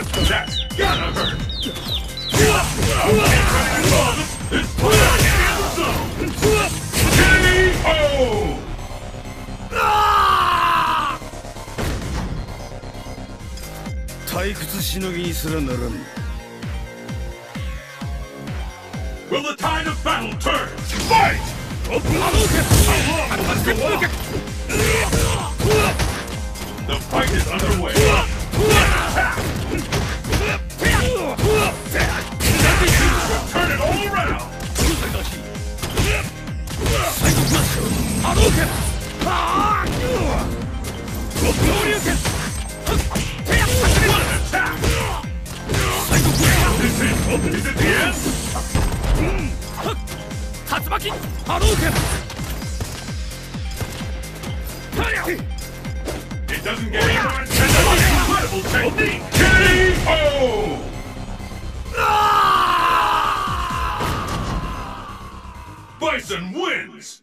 That's gotta hurt. This planet is in the zone. KO! 退屈しのぎにすらならん Will the tide of battle turn? Fight! 波動拳 The fight is underway. It doesn't get any more intense than this incredible technique. KO! Bison wins!